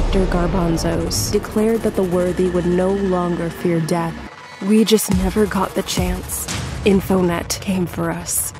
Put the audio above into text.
Victor Garbanzos declared that the worthy would no longer fear death. We just never got the chance. Infonet came for us.